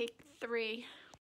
take three.